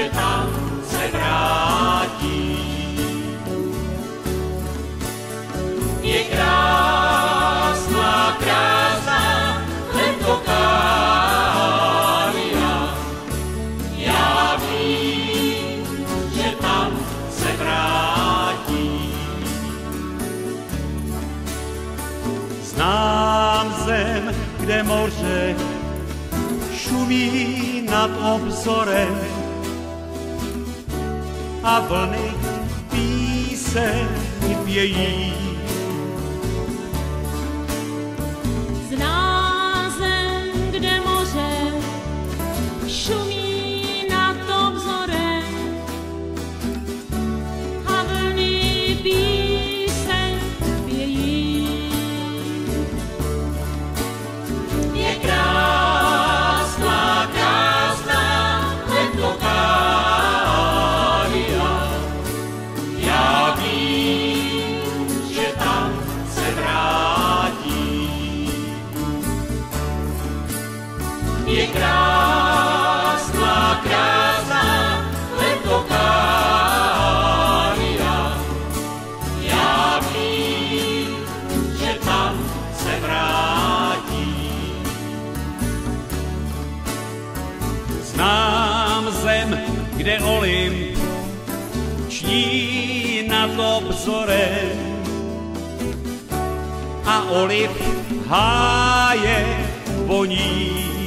že tam se vrátí. Je krásná, krásná Levdokária. Já vím, že tam se vrátí. Znám zem, kde moře šumí nad obzorem a vlny píseň pějí. Zem, kde Olymp ční nad obzorem a oliv háje voní.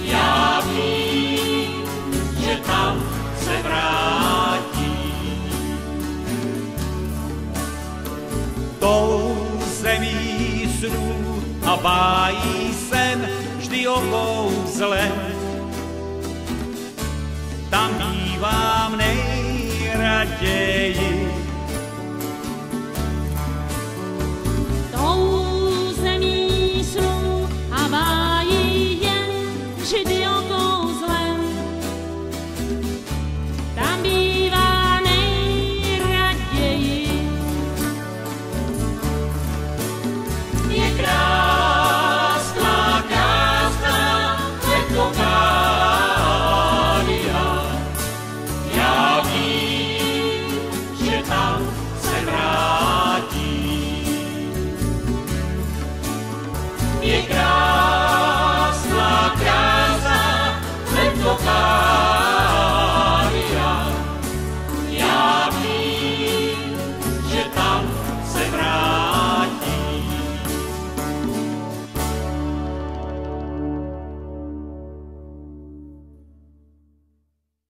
Já vím, že tam se zemí a bájí sen vždy o kouzle. Tam bývám nejraději. pie